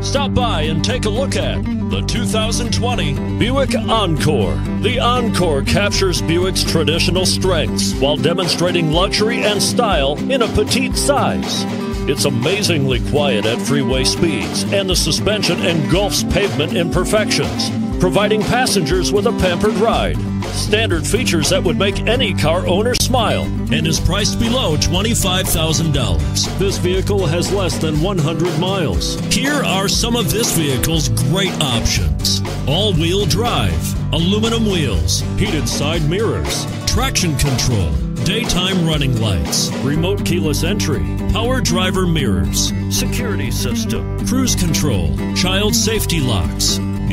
Stop by and take a look at the 2020 Buick Encore. The Encore captures Buick's traditional strengths while demonstrating luxury and style in a petite size. It's amazingly quiet at freeway speeds, and the suspension engulfs pavement imperfections, providing passengers with a pampered ride. Standard features that would make any car owner smile and is priced below $25,000. This vehicle has less than 100 miles. Here are some of this vehicle's great options all wheel drive, aluminum wheels, heated side mirrors, traction control daytime running lights, remote keyless entry, power driver mirrors, security system, cruise control, child safety locks.